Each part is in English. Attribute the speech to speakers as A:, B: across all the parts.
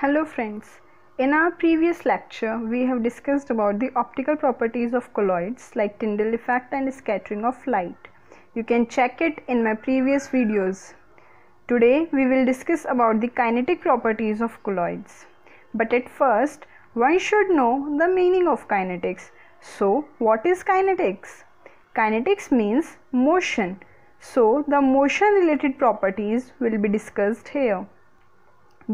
A: Hello friends. In our previous lecture, we have discussed about the optical properties of colloids like Tyndall effect and scattering of light. You can check it in my previous videos. Today, we will discuss about the kinetic properties of colloids. But at first, one should know the meaning of kinetics. So, what is kinetics? Kinetics means motion. So, the motion related properties will be discussed here.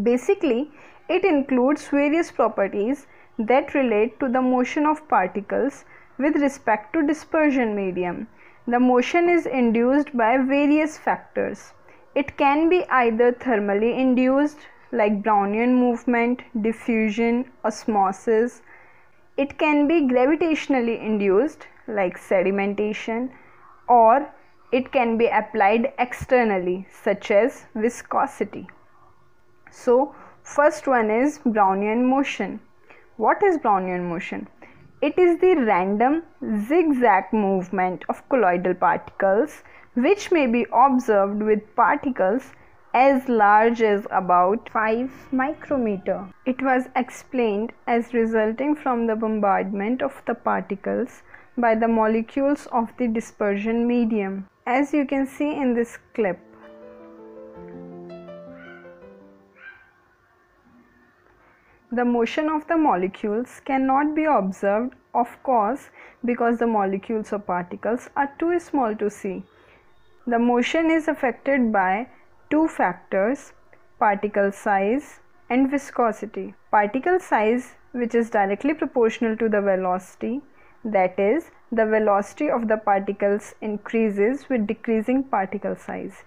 A: Basically, it includes various properties that relate to the motion of particles with respect to dispersion medium. The motion is induced by various factors. It can be either thermally induced like Brownian movement, diffusion, osmosis. It can be gravitationally induced like sedimentation or it can be applied externally such as viscosity. So First one is Brownian motion. What is Brownian motion? It is the random zigzag movement of colloidal particles which may be observed with particles as large as about 5 micrometer. It was explained as resulting from the bombardment of the particles by the molecules of the dispersion medium. As you can see in this clip, The motion of the molecules cannot be observed of course because the molecules or particles are too small to see. The motion is affected by two factors particle size and viscosity. Particle size which is directly proportional to the velocity that is the velocity of the particles increases with decreasing particle size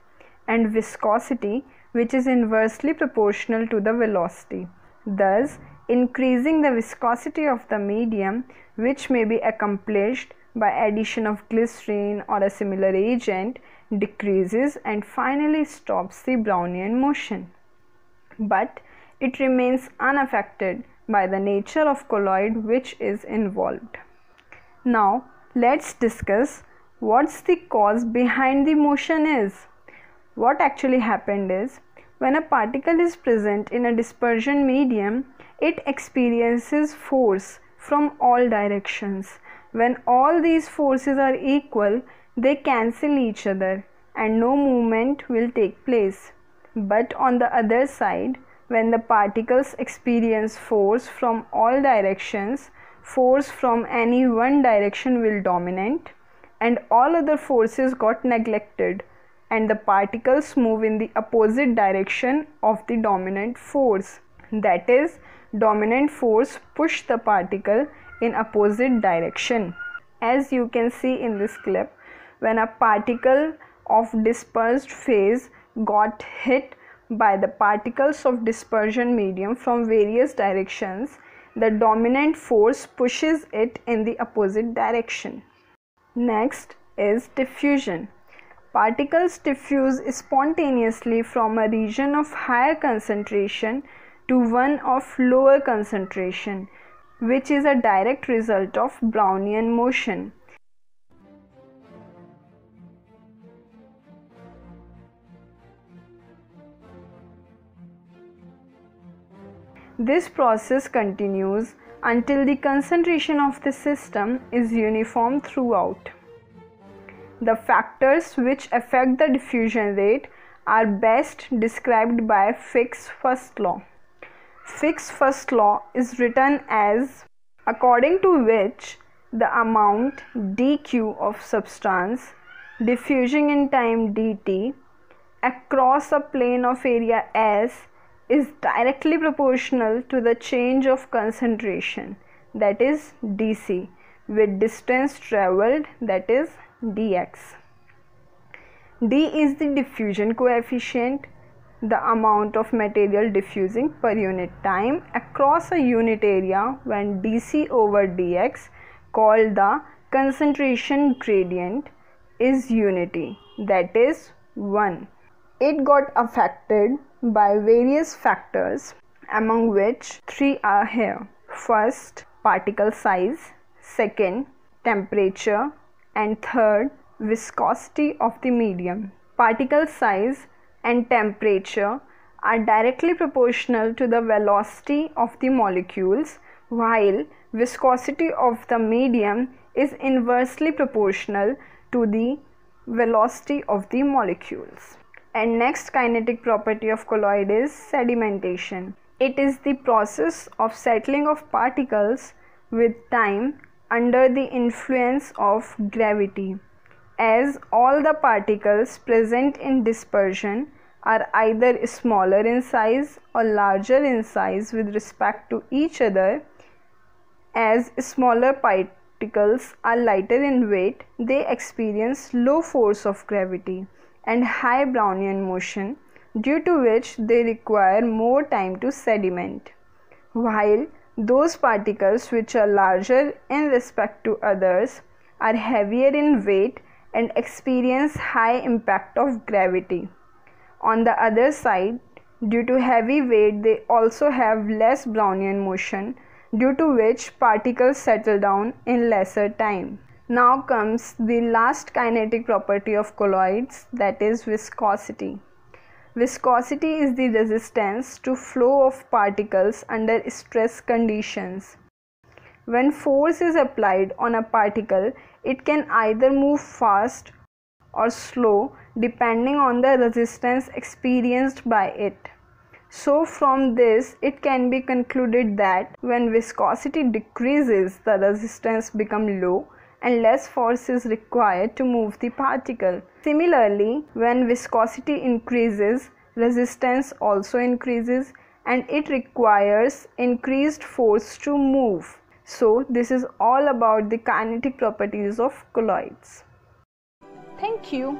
A: and viscosity which is inversely proportional to the velocity thus increasing the viscosity of the medium which may be accomplished by addition of glycerine or a similar agent decreases and finally stops the Brownian motion. But it remains unaffected by the nature of colloid which is involved. Now let's discuss what's the cause behind the motion is. What actually happened is when a particle is present in a dispersion medium, it experiences force from all directions. When all these forces are equal, they cancel each other and no movement will take place. But on the other side, when the particles experience force from all directions, force from any one direction will dominate and all other forces got neglected and the particles move in the opposite direction of the dominant force. That is, dominant force push the particle in opposite direction. As you can see in this clip, when a particle of dispersed phase got hit by the particles of dispersion medium from various directions, the dominant force pushes it in the opposite direction. Next is diffusion. Particles diffuse spontaneously from a region of higher concentration to one of lower concentration, which is a direct result of Brownian motion. This process continues until the concentration of the system is uniform throughout. The factors which affect the diffusion rate are best described by Fick's first law. Fick's first law is written as according to which the amount dq of substance diffusing in time dt across a plane of area S is directly proportional to the change of concentration that is dc with distance traveled that is dx. D is the diffusion coefficient, the amount of material diffusing per unit time across a unit area when dc over dx called the concentration gradient is unity that is 1. It got affected by various factors among which three are here. First, particle size. Second, temperature and third viscosity of the medium. Particle size and temperature are directly proportional to the velocity of the molecules while viscosity of the medium is inversely proportional to the velocity of the molecules. And next kinetic property of colloid is sedimentation. It is the process of settling of particles with time under the influence of gravity as all the particles present in dispersion are either smaller in size or larger in size with respect to each other. As smaller particles are lighter in weight they experience low force of gravity and high brownian motion due to which they require more time to sediment. While those particles which are larger in respect to others are heavier in weight and experience high impact of gravity. On the other side, due to heavy weight, they also have less Brownian motion, due to which particles settle down in lesser time. Now comes the last kinetic property of colloids that is viscosity. Viscosity is the resistance to flow of particles under stress conditions. When force is applied on a particle, it can either move fast or slow depending on the resistance experienced by it. So, from this, it can be concluded that when viscosity decreases, the resistance becomes low and less force is required to move the particle. Similarly, when viscosity increases, resistance also increases and it requires increased force to move. So, this is all about the kinetic properties of colloids. Thank you.